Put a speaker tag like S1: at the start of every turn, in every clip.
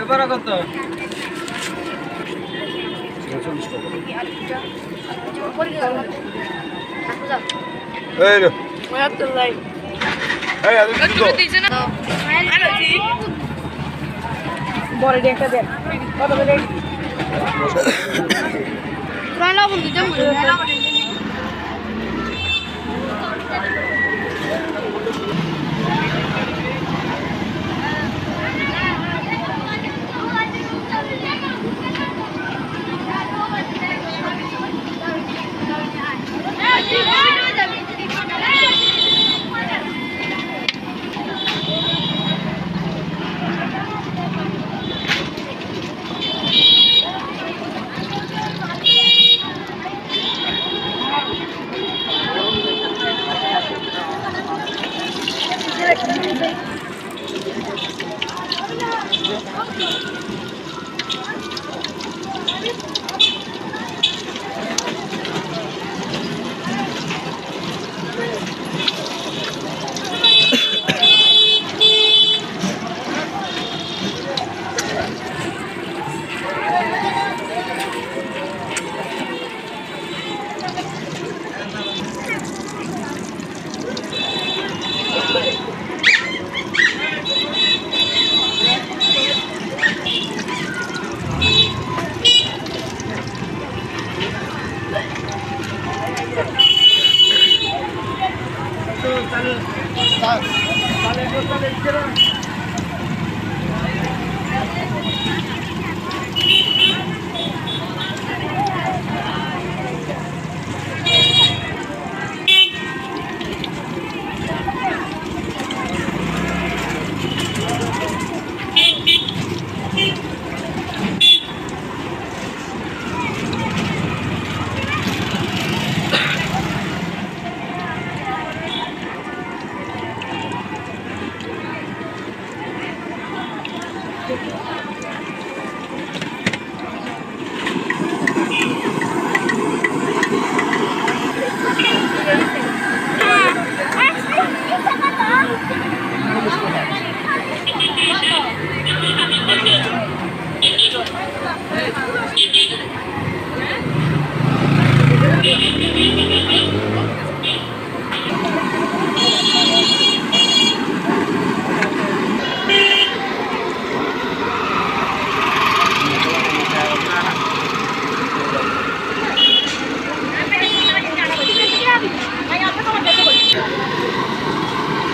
S1: এবার কত
S2: এই রে
S3: বড় একটা দেন কত
S4: করে 不，老公就不用了。い。चालेल चालेल चालेल चालेल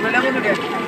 S1: Gracias.